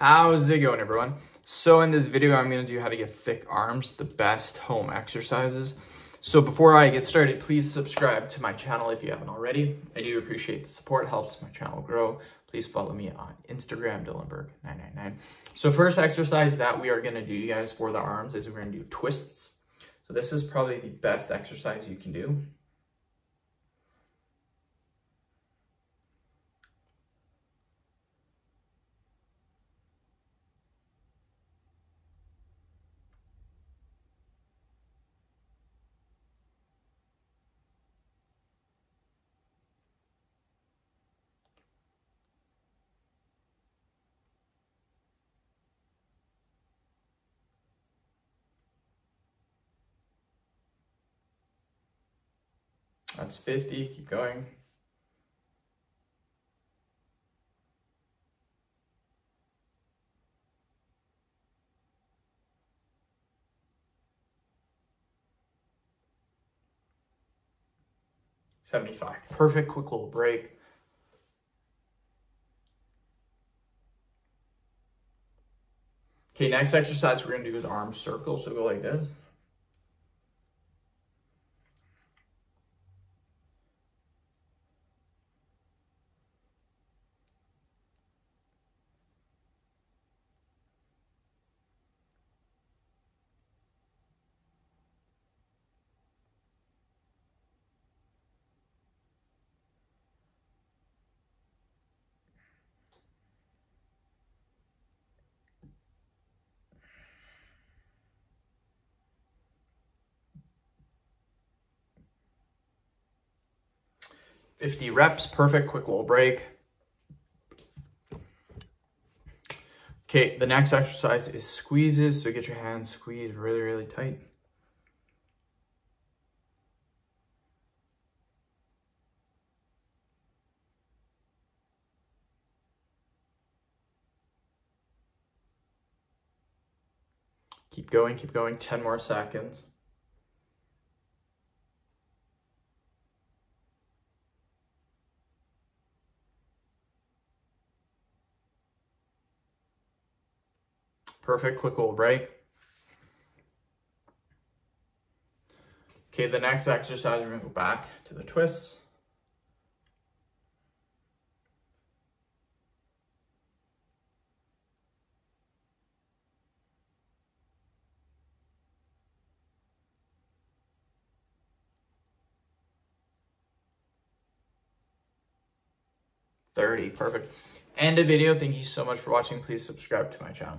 How's it going everyone? So in this video, I'm gonna do how to get thick arms, the best home exercises. So before I get started, please subscribe to my channel if you haven't already. I do appreciate the support, helps my channel grow. Please follow me on Instagram, Dylanberg999. So first exercise that we are gonna do, you guys, for the arms is we're gonna do twists. So this is probably the best exercise you can do. That's 50, keep going. Seventy-five. Perfect, quick little break. Okay, next exercise we're gonna do is arm circle. So go like this. Fifty reps, perfect, quick little break. Okay, the next exercise is squeezes. So get your hands squeezed really, really tight. Keep going, keep going, 10 more seconds. Perfect, quick little break. Okay, the next exercise, we're gonna go back to the twists. Thirty, perfect. End of video. Thank you so much for watching. Please subscribe to my channel.